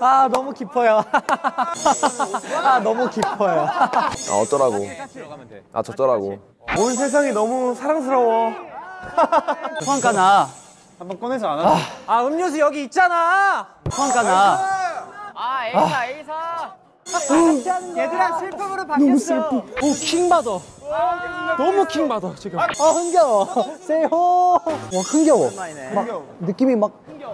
아 너무 깊어요. 아 너무 깊어요. 아 어쩌라고 아 저쩌라고 온 세상이 너무 사랑스러워. 소환가 나. 한번 꺼내서 안 하자. 아 음료수 여기 있잖아. 소환가 나. 아 A사 A사 얘들아 슬픔으로 바뀌었어. 너무 슬픔. 오킹 받아. 너무 킹 받아 지금. 아 흥겨워. 세호. 와 흥겨워. 막 느낌이 막